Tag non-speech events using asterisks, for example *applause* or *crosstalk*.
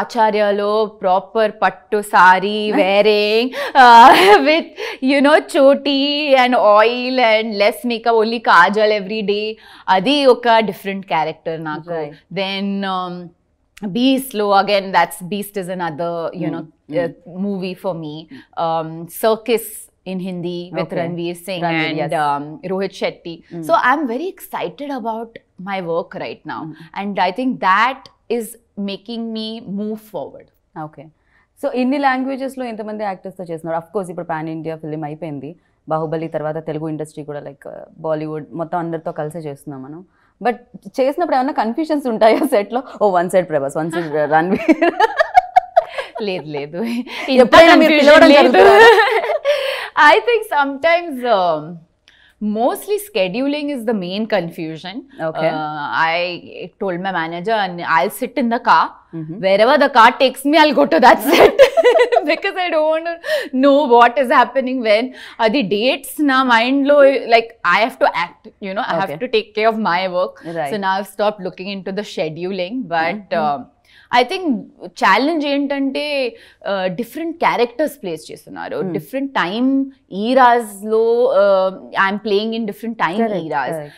ఆచార్యలో proper పట్టు *laughs* sorry wearing *laughs* with you know చోటీ and oil and less makeup only Kajal every day అది ఒక different character నాకు Right. Then Beast లో again that's Beast is another you know Mm, uh, movie for me um, Circus in Hindi with Okay. Ranveer Singh Ranveer, and yes. um, Rohit Shetty Mm. so I'm very excited about my work right now. And I think that is making me move forward. Okay so ఇన్ని లాంగ్వేజెస్లో ఎంతమంది యాక్టర్స్తో చేస్తున్నారు. Of course ఇప్పుడు pan India film అయిపోయింది. బాహుబలి తర్వాత Telugu industry కూడా like Bollywood మొత్తం అందరితో కలిసే చేస్తున్నాం మనం. బట్ చేసినప్పుడు ఏమైనా కన్ఫ్యూషన్స్ ఉంటాయా సెట్లో ఓ one side Prabhas one side Ranveer లేదు లేదు. *laughs* ఎప్పుడైనా I think sometimes mostly scheduling is the main confusion. Okay. Uh, i told my manager and i'll sit in the car. Wherever the car takes me i'll go to that *laughs* set. *laughs* Because i don't want to know what is happening when. Uh, the dates na mind lo like i have to act you know i have to take care of my work. Right. so now i've stopped looking into the scheduling. But um, I think challenge ఏంటంటే different characters plays చేస్తున్నారు. Different time ఈరాస్లో I'm playing in different eras correct.